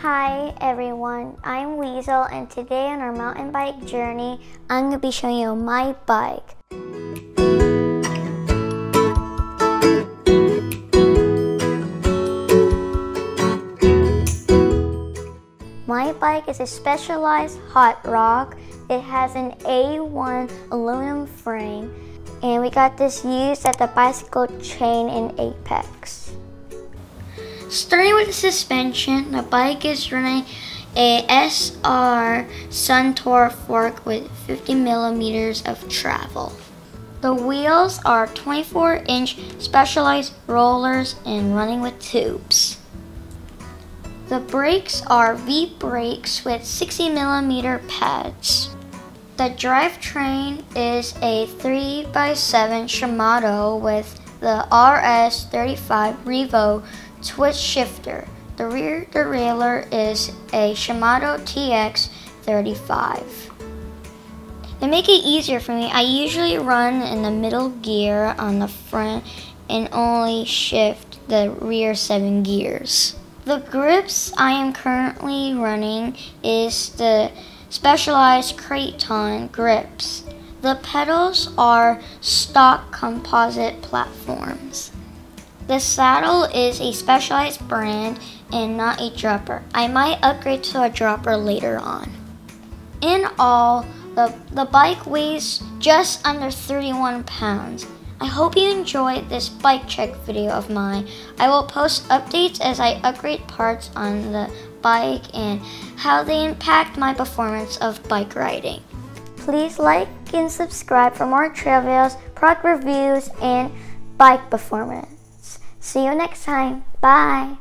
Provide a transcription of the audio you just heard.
Hi everyone, I'm Weasel and today on our mountain bike journey, I'm going to be showing you my bike. My bike is a specialized hot rock. It has an A1 aluminum frame and we got this used at the bicycle chain in Apex. Starting with the suspension, the bike is running a SR Suntour fork with 50 millimeters of travel. The wheels are 24 inch specialized rollers and running with tubes. The brakes are V brakes with 60 millimeter pads. The drivetrain is a 3x7 Shimano with the RS35 Revo twist shifter. The rear derailleur is a Shimano TX35. To make it easier for me, I usually run in the middle gear on the front and only shift the rear seven gears. The grips I am currently running is the specialized Kraton grips. The pedals are stock composite platforms. The saddle is a specialized brand and not a dropper. I might upgrade to a dropper later on. In all, the, the bike weighs just under 31 pounds. I hope you enjoyed this bike check video of mine. I will post updates as I upgrade parts on the bike and how they impact my performance of bike riding. Please like and subscribe for more trail videos, product reviews, and bike performance. See you next time. Bye.